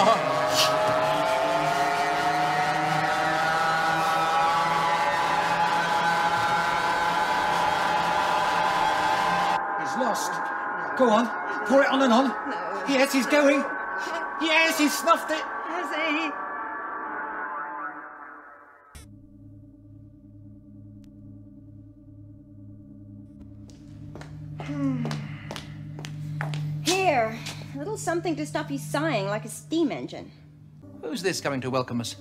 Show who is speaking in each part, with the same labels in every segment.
Speaker 1: Oh. Lost. Go on. Pour it on and on. Yes, he's going. Yes, he's snuffed it.
Speaker 2: Has he? Here, a little something to stop you sighing like a steam engine.
Speaker 1: Who's this coming to welcome us?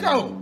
Speaker 1: Go!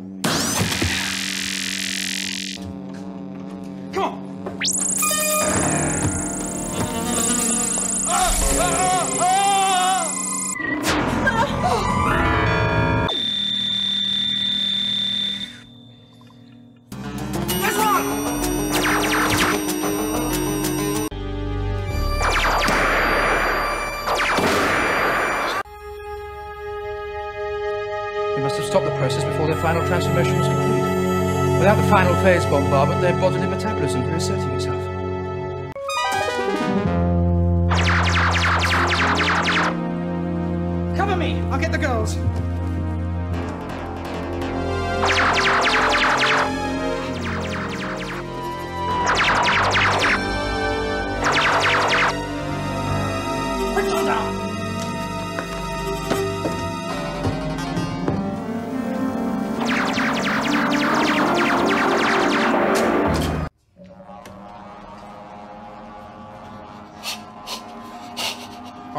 Speaker 1: Stopped the process before their final transformation was complete. Without the final phase bombardment, their bodily metabolism reasserting itself. Cover me! I'll get the girls.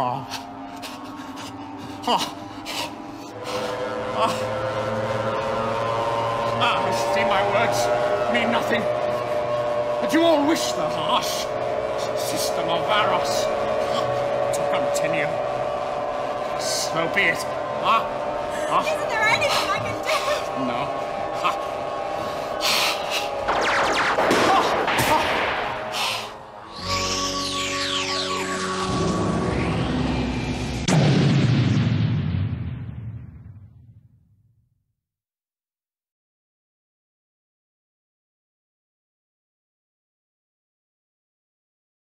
Speaker 1: Oh. Oh. Ah, I see my words mean nothing. But you all wish the harsh system of Varos to continue. So be it. Ah? Ah?